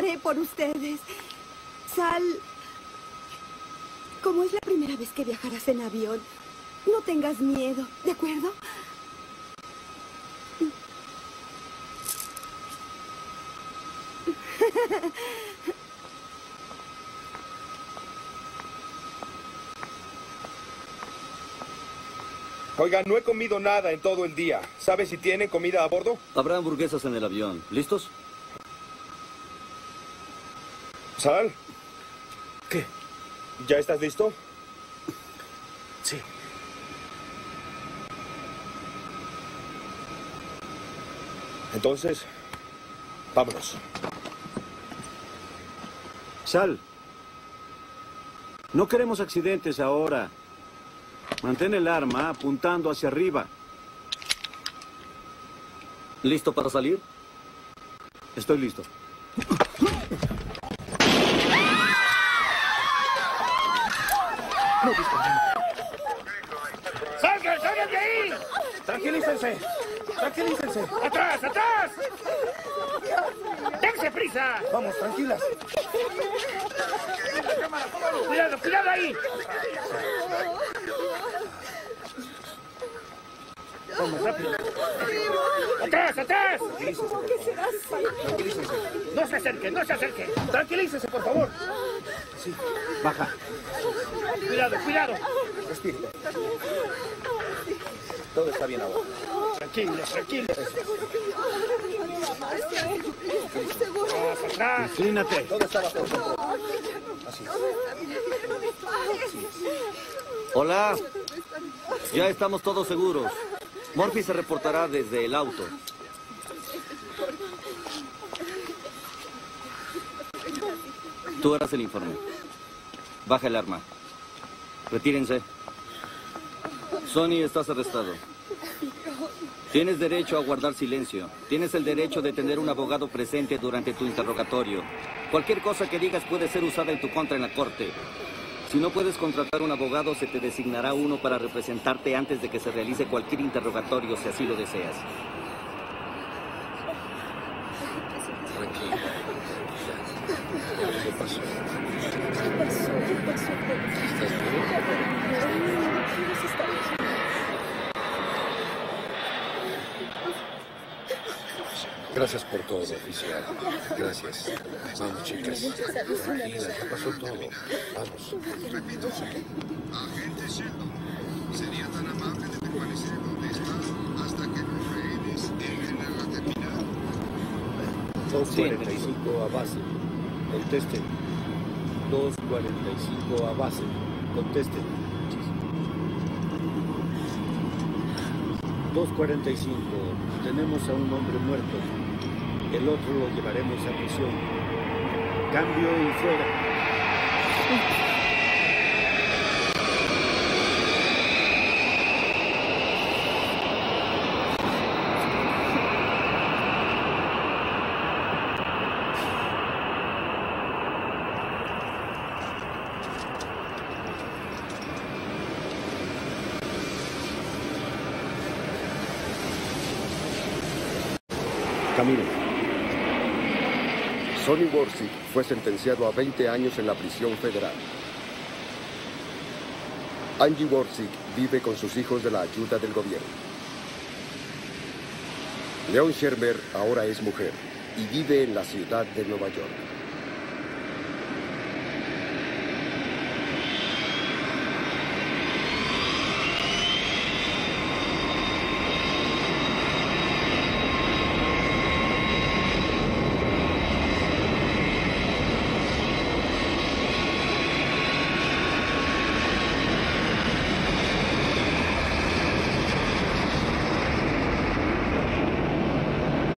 Lucharé por ustedes. Sal, como es la primera vez que viajarás en avión, no tengas miedo, ¿de acuerdo? Oiga, no he comido nada en todo el día. ¿Sabe si tienen comida a bordo? Habrá hamburguesas en el avión. ¿Listos? ¿Sal? ¿Qué? ¿Ya estás listo? Sí. Entonces, vámonos. Sal. No queremos accidentes ahora. Mantén el arma apuntando hacia arriba. ¿Listo para salir? Estoy listo. ¡Salgan, salgan de ahí! Tranquilícense. Tranquilícense. ¡Atrás, atrás! ¡Dense prisa! Vamos, tranquilas. ¡Cuidado, cuidado ahí! Vamos, rápido. ¡Atrás, atrás! ¿Cómo que será así? ¡No se acerquen, no se acerquen! Tranquilícense, por favor. Baja. ¡Cuidado, cuidado! Respire. Todo está bien ahora. Tranquilos. Seguro. ¡Atrás! Inclínate. Todo está bajo control. Hola. Ya estamos todos seguros. Morphy se reportará desde el auto. Tú harás el informe. Baja el arma. Retírense. Sony, estás arrestado. Tienes derecho a guardar silencio. Tienes el derecho de tener un abogado presente durante tu interrogatorio. Cualquier cosa que digas puede ser usada en tu contra en la corte. Si no puedes contratar un abogado, se te designará uno para representarte antes de que se realice cualquier interrogatorio, si así lo deseas. Gracias por todo, oficial. Gracias. Vamos, chicas. Tranquila, ya pasó todo. Vamos. Agente Sheldon, ¿sería tan amable de permanecer donde está hasta que los rehenes lleguen a la terminal? 245 a base. Contesten. 245 a base. Contesten. 245. Tenemos a un hombre muerto. El otro lo llevaremos a prisión. Cambio y fuera. Camino. Sonny fue sentenciado a 20 años en la prisión federal. Angie Warsick vive con sus hijos de la ayuda del gobierno. Leon Shermer ahora es mujer y vive en la ciudad de Nueva York.